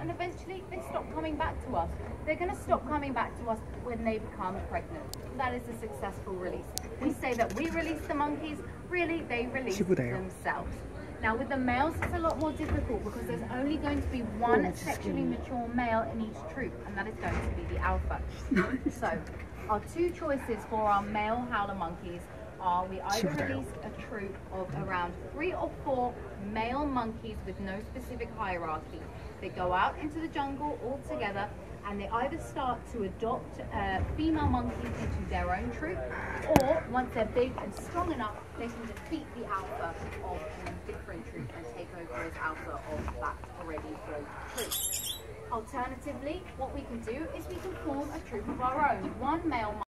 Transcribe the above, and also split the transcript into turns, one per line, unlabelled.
and eventually they stop coming back to us. They're going to stop coming back to us when they become pregnant. That is a successful release. We say that we release the monkeys, really they release themselves. Now with the males it's a lot more difficult because there's only going to be one sexually mature male in each troop and that is going to be the alpha. so our two choices for our male howler monkeys are we either released a troop of around three or four male monkeys with no specific hierarchy. They go out into the jungle all together and they either start to adopt uh, female monkeys into their own troop or once they're big and strong enough, they can defeat the alpha of a different troop and take over as alpha of that already grown troop. Alternatively, what we can do is we can form a troop of our own, one male